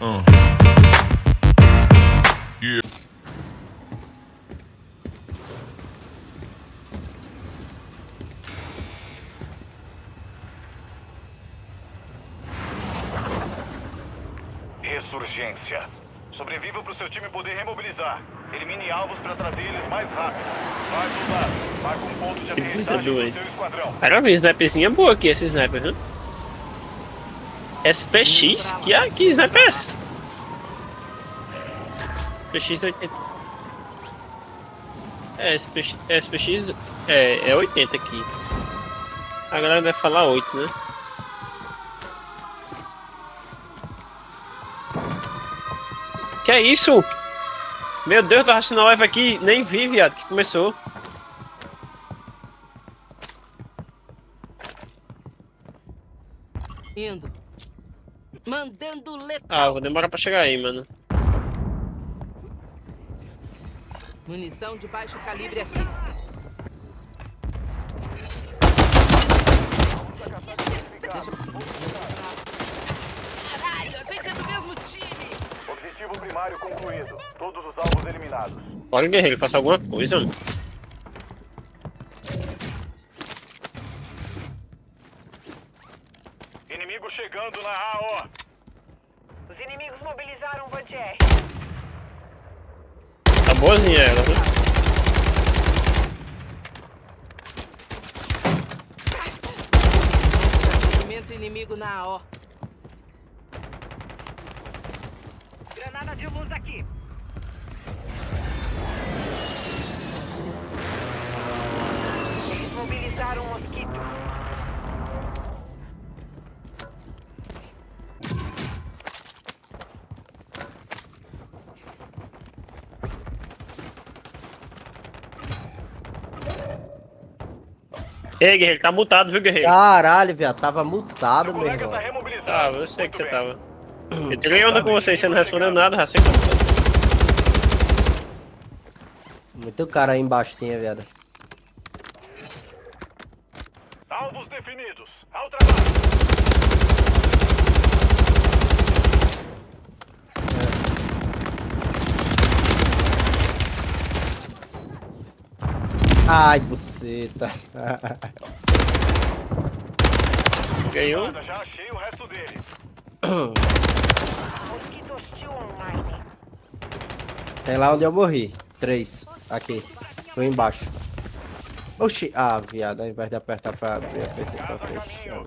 Uh. Yeah. Ressurgência. Sobreviva para o seu time poder remobilizar. Elimine alvos para trazer eles mais rápido. Vai, soldado. Marca um ponto de aterrissagem do seu esquadrão. Uma sniperzinha boa aqui, esse sniper, né? SPX? Que, ah, que sniper é? SPX 80. É, SPX, SPX é, é 80 aqui. A galera vai falar 8, né? Que é isso? Meu Deus, tô arrastando a live aqui, nem vi, viado, que começou. Indo. Mandando letal. Ah, vou demorar pra chegar aí, mano. Munição de baixo calibre aqui. Caralho, a gente é do mesmo time. Objetivo primário concluído. Todos os alvos eliminados. Bora, guerreiro, faça alguma coisa, mano. Boazinha ela, né? Movimento inimigo na AO. Granada de luz aqui. Eles mobilizaram o mosquito. Ei, guerreiro, tá mutado, viu, guerreiro? Caralho, viado, tava mutado, meu colega irmão. tá. Ah, eu sei que você tava. Eu tirei onda com você você não respondeu nada, já sei como você. Muito cara aí embaixo tinha, viado. Alvos definidos. Ao trabalho. Ai, buceta. Ganhou? Nada, Já achei o resto dele. Mosquito hostil online. Tem lá onde eu morri. Três. Aqui. Tô embaixo. Oxi. Ah, viado, ao invés de apertar pra abrir, apertei pra fechar.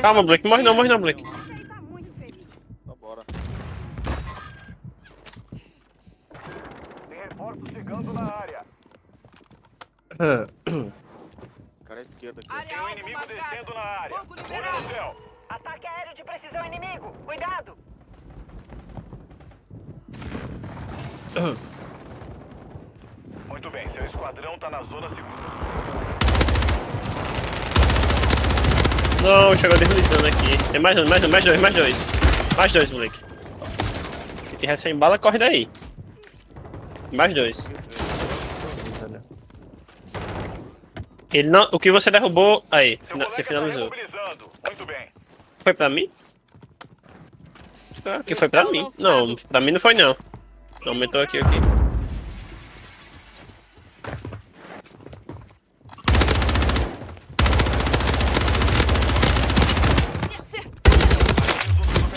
Calma, Blake, morre não, morre não, Blake. Tem reforços chegando na área. Cara à esquerda aqui. Área Tem um inimigo descendo marcada. na área. Fogo liberado. céu. Ataque aéreo de precisão inimigo. Cuidado. Muito bem, seu esquadrão tá na zona segura. Não, chegou deslizando aqui. Tem mais um, mais um, mais dois, mais dois. Mais dois, moleque. Se tiver sem bala, corre daí. Mais dois. Ele não. O que você derrubou. Aí, você tá finalizou. remobilizando. Muito bem. Foi pra mim? Ah, que foi pra mim. Não, pra mim não foi não. Aumentou aqui, aqui.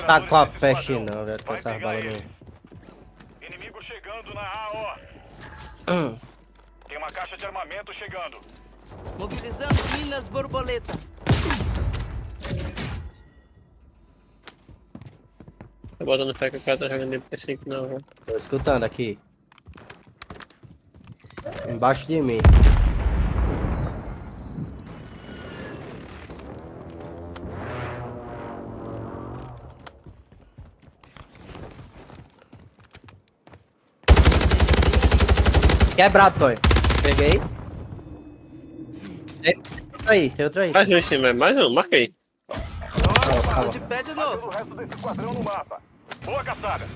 Tá com a peste não, velho, com essas balas não. Inimigo chegando na AO. Tem uma caixa de armamento chegando. Mobilizando minas borboleta. Tô botando fé que o cara tá jogando MP5 não, velho. Tô escutando aqui. Embaixo de mim. Quebrado, Toy. Peguei. Tem outro aí, tem outro aí. Mais um em cima, mais um, marca aí. Tô de pé de Fazendo o novo. resto desse esquadrão no mapa. Boa caçada.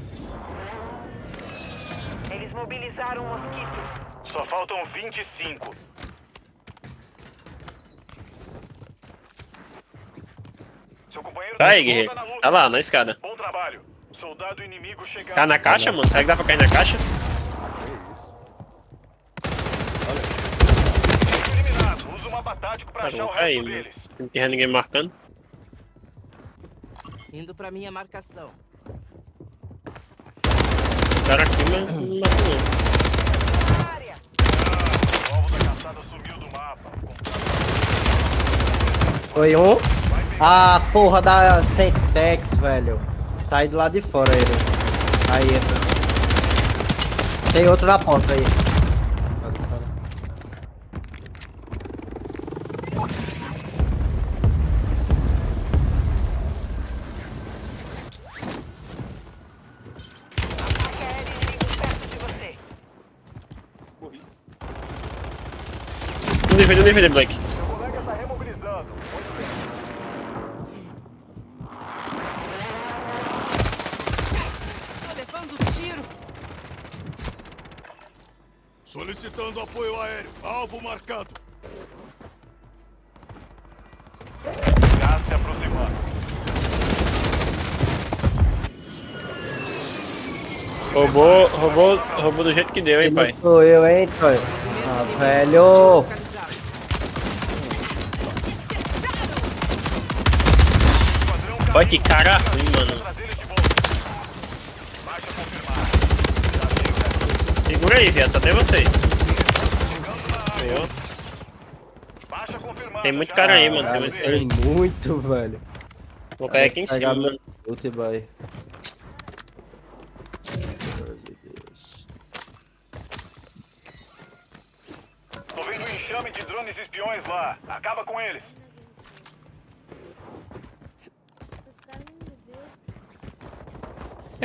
Eles mobilizaram o mosquito. Só faltam 25. Seu companheiro Tá aí, guerreiro. Tá lá, na escada. Bom trabalho. Soldado inimigo chegado. Tá na caixa, mano? Será que dá pra cair na caixa? Mapa tático pra Tá achar o aí, resto deles. Não tinha ninguém marcando. Indo pra minha marcação. O cara aqui, mas não matou não. Ah, o alvo da caçada sumiu do mapa. Foi um. Ah, porra da Centex, velho. Tá aí do lado de fora ele. Aí. Tem outro na porta aí. Não defende, não defende, Black. Seu colega tá remobilizando. Tô levando tiro. Solicitando apoio aéreo. Alvo marcado. Gás se aproximando. Roubou, roubou, roubou do jeito que deu, hein, pai. Sou eu, hein, Toy? Ah, velho. Olha que cara ruim, mano. Segura aí, viado, só tem você. Tem muito cara aí, mano, tem muito. Tem muito, velho. Vou cair aqui em cima, mano. meu ult, boy. Ai, meu Deus. Tô vendo um enxame de drones espiões lá. Acaba com eles.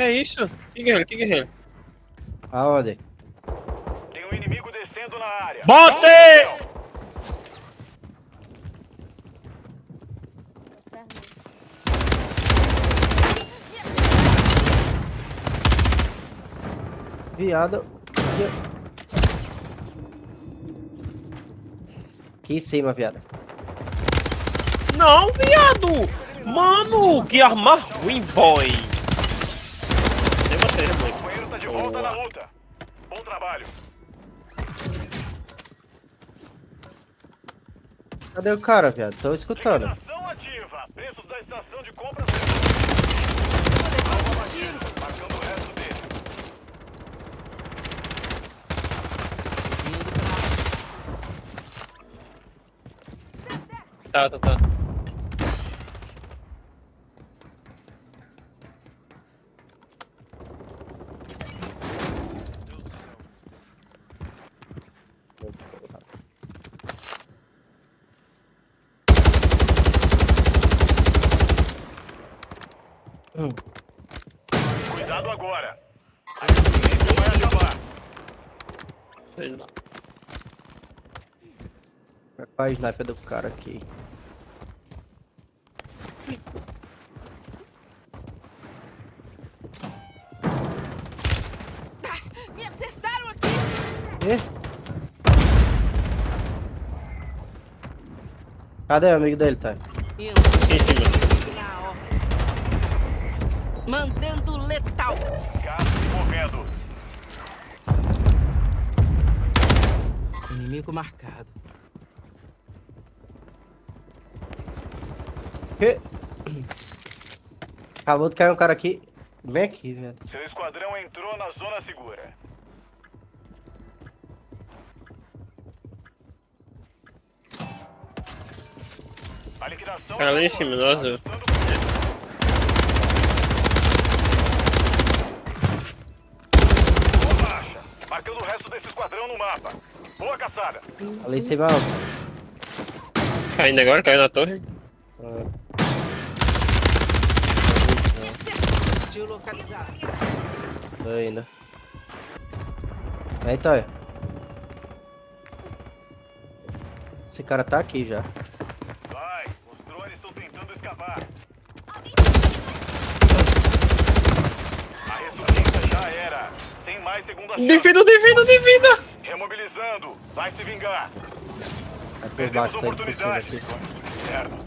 Que é isso? Que guerreiro, que guerreiro? Aonde? Tem um inimigo descendo na área. Bote! Viado. Aqui em cima, viado. Não, viado! Mano, que arma ruim, boy! Tem você, O Black. companheiro tá de volta na luta. Bom trabalho. Cadê o cara, viado? Tô escutando. Liquidação ativa. Preços da estação de compras. Marcando o resto dele. Tá, tá, tá. Cuidado agora. A resistência vai acabar. Sei lá. Qual a sniper do cara aqui? Me acertaram aqui. Ih. Cadê o amigo dele, tá? Aqui em cima. Mantendo letal. Gás se movendo. Inimigo marcado. Que? Acabou de cair um cara aqui. Vem aqui, velho. Seu esquadrão entrou na zona segura. A liquidação Cara lá em é cima, boa. nossa. Marcando o resto desse esquadrão no mapa. Boa caçada. Ali em cima, ó. Caindo agora, caiu na torre. Ah, Tio localizado. Tô indo. Aí, Toy. Esse cara tá aqui já. Vai, os drones estão tentando escapar. A ressurgência já era. Tem mais segunda chance. Divida, divida, divida! Remobilizando. Vai se vingar. É por baixo, tá indo por cima aqui.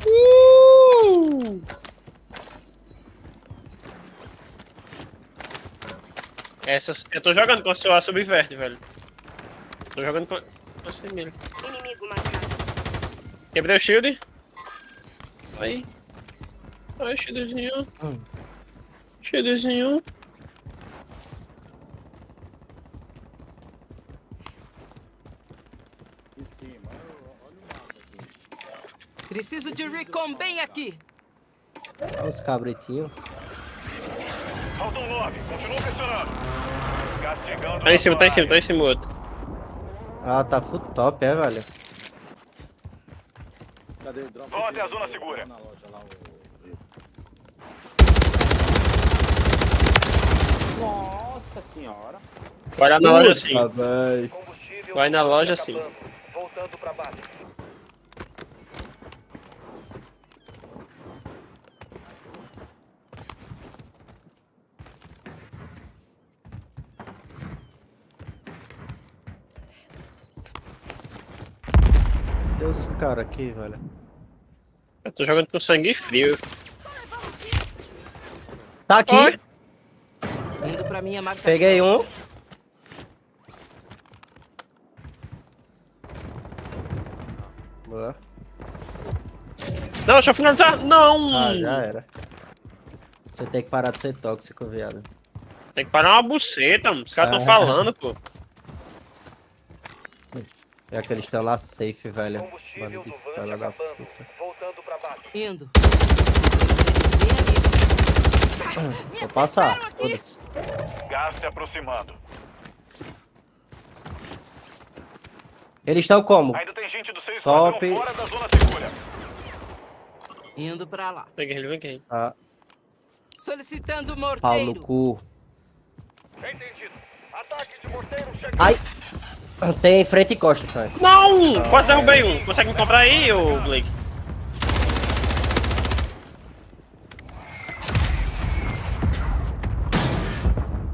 Uh! Essas, eu tô jogando com a sua subverte, velho. Tô jogando com com a Semilha. Inimigo marcado. Quebrei o shield. Aí. Aí, shieldzinho. Hum. Shieldzinho. Olha o. Preciso de recon bem aqui. Os cabritinhos. Faltam nove. Continua pressionando. Castigando. Tá em cima, tá em cima, tá em cima o outro. Ah, tá full top, é, velho. Cadê o drop? Vão até a zona segura. Na loja lá, o... Nossa senhora. Vai lá na loja sim. Combustível Vai na loja sim. Voltando pra base. Tem os caras aqui, velho. Eu tô jogando com sangue frio. Tá aqui. Oi. Indo pra minha marcação. Peguei um. Boa. Não, deixa eu finalizar. Não! Ah, já era. Você tem que parar de ser tóxico, viado. Tem que parar uma buceta, mano. Os caras tão É. falando, pô. É que eles estão lá safe, velho. Combustível Bando de fala da puta. Voltando pra base. Indo. Vou passar. Foda-se. Gás se aproximando. Eles estão como? Ainda tem gente do seu Top. fora da zona segura. Indo pra lá. Vem aqui, vem aqui. Ah, Solicitando pau no morteiro. cu. Entendido. Ataque de morteiro chegando. Ai! Tem frente e costa, velho. Não! Quase derrubei um. Consegue me comprar aí, ô Blake?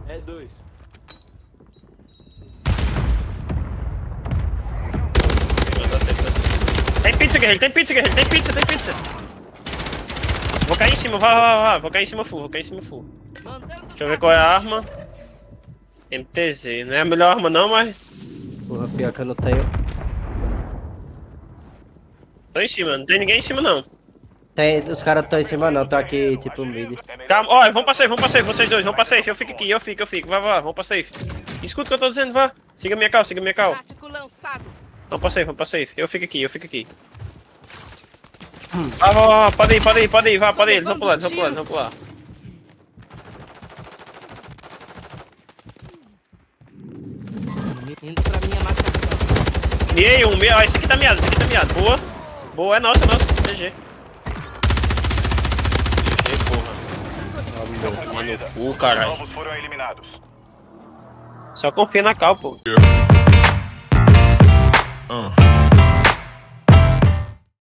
É dois. Tem pizza, guerreiro, tem pizza, guerreiro, tem pizza, tem pizza. Vou cair em cima, vai, vai, vai, vai. Vou cair em cima full, vou cair em cima full. Deixa eu ver qual é a arma. MTZ, não é a melhor arma não, mas... Porra, pior que eu não tenho. Tô em cima, não tem ninguém em cima não. Tem, os caras estão em cima não, tô aqui tipo mid. Calma, ó, vamos pra safe, vamos pra safe, vocês dois, vamos pra safe. Eu fico aqui, eu fico, eu fico. Vai, vai, vamos pra safe. Escuta o que eu tô dizendo, vá. Siga minha cal, siga minha cal. Vamos pra safe, vamos pra safe. Eu fico aqui, eu fico aqui. Vá, vá, vá, pode ir, pode ir, pode ir, vá, pode ir. Eles vão pular, eles vão pular, eles vão pular. Indo pra minha marcação. Miei um, miei, ó, esse aqui tá miado, esse aqui tá miado. Boa. Boa, é nossa, é nossa. GG. GG, porra. Toma no cu, caralho. Só confia na cal, pô. Uh.